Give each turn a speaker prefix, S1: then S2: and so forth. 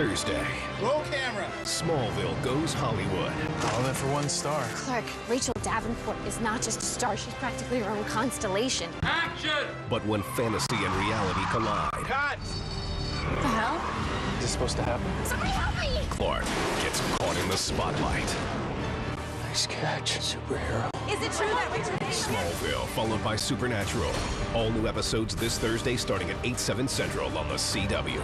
S1: Thursday,
S2: Roll camera.
S1: Smallville goes Hollywood.
S3: All that for one star.
S4: Clark, Rachel Davenport is not just a star, she's practically her own constellation. Action!
S1: But when fantasy and reality collide,
S2: Cut.
S4: What the hell?
S3: Is this supposed to happen?
S4: Somebody help me!
S1: Clark gets caught in the spotlight.
S3: Nice catch, superhero.
S4: Is it true that Richard
S1: Smallville, followed by Supernatural. All new episodes this Thursday starting at 8, 7 central on the CW.